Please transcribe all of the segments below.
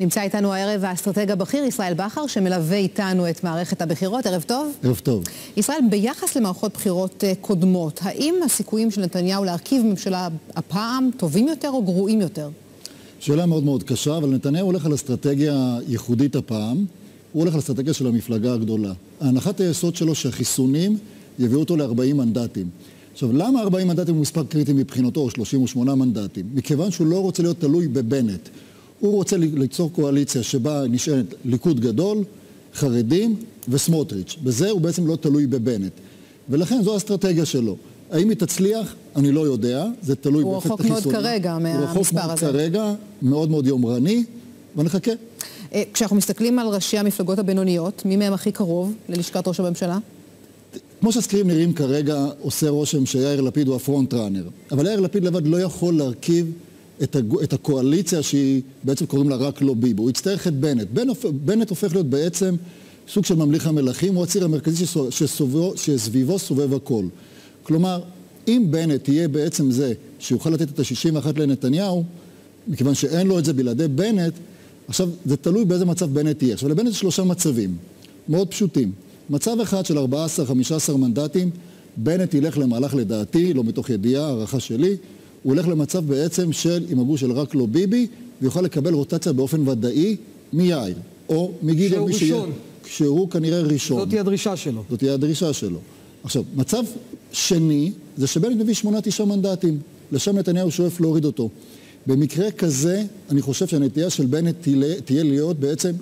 נמצא איתנו הערב האסטרטג הבכיר ישראל בכר, שמלווה איתנו את מערכת הבחירות. ערב טוב. ערב טוב. ישראל, ביחס למערכות בחירות אה, קודמות, האם הסיכויים של נתניהו להרכיב ממשלה הפעם טובים יותר או גרועים יותר? שאלה מאוד מאוד קשה, אבל נתניהו הולך על אסטרטגיה ייחודית הפעם. הוא הולך על אסטרטגיה של המפלגה הגדולה. ההנחת היסוד שלו שהחיסונים יביאו אותו ל-40 מנדטים. עכשיו, למה 40 מנדטים הוא מספר קריטי מבחינתו, או 38 מנדטים? מכיוון שהוא לא רוצה להיות תלוי בבנט. הוא רוצה ליצור קואליציה שבה נשענת ליכוד גדול, חרדים וסמוטריץ'. בזה הוא בעצם לא תלוי בבנט. ולכן זו האסטרטגיה שלו. האם היא תצליח? אני לא יודע, זה תלוי באפקט החיסונים. הוא רחוק מאוד כרגע מהמספר הזה. הוא רחוק מאוד כרגע, מאוד מאוד יומרני, ונחכה. אה, כשאנחנו מסתכלים על ראשי המפלגות הבינוניות, מי מהם הכי קרוב ללשכת ראש הממשלה? כמו שהסקרים נראים כרגע, עושה רושם שיאיר לפיד הוא הפרונט ראנר. אבל יאיר לפיד לבד לא יכול להרכיב את, הג... את הקואליציה שהיא, בעצם קוראים לה רק לא ביבי. הוא יצטרך את בנט. בנט, בנט הופך להיות בעצם סוג של ממליך המלכים, הוא הציר המרכזי שסובו, שסביבו סובב הכל. כלומר, אם בנט יהיה בעצם זה שיוכל לתת את ה-61 לנתניהו, מכיוון שאין לו את זה בלעדי בנט, עכשיו, זה תלוי באיזה מצב בנט יהיה. עכשיו, לבנט יש שלושה מצבים, מאוד פשוטים. מצב אחד של 14-15 מנדטים, בנט ילך למהלך לדעתי, לא מתוך ידיעה, הערכה שלי, הוא הולך למצב בעצם של, עם הגוש של רק לא ביבי, ויוכל לקבל רוטציה באופן ודאי מיאיר, או מגדעון, מי שיהיה... כשהוא כנראה ראשון. זאת תהיה הדרישה שלו. זאת תהיה הדרישה שלו. עכשיו, מצב שני, זה שבנט מביא שמונה, תשעה מנדטים. לשם נתניהו שואף להוריד אותו. במקרה כזה, אני חושב שהנטייה של בנט תהיה להיות בעצם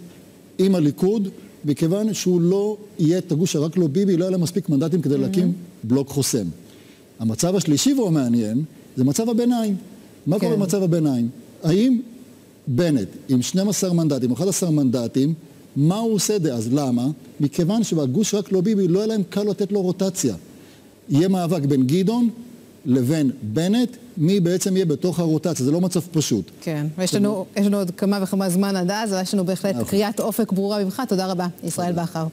עם הליכוד, מכיוון שהוא לא יהיה את הגוש הרק לא ביבי, לא יהיה לה מספיק מנדטים כדי להקים בלוק חוסם. המצב השלישי והוא המעניין, זה מצב הביניים. מה קורה כן. במצב הביניים? האם בנט עם 12 מנדטים או 11 מנדטים, מה הוא עושה דאז? למה? מכיוון שבגוש רק לא ביבי לא יהיה להם קל לתת לו רוטציה. יהיה מאבק בין גדעון לבין בנט, מי בעצם יהיה בתוך הרוטציה, זה לא מצב פשוט. כן, ויש לנו, לנו עוד כמה וכמה זמן עד אז, אבל יש לנו בהחלט נכון. קריאת אופק ברורה ממך, תודה רבה, ישראל בכר.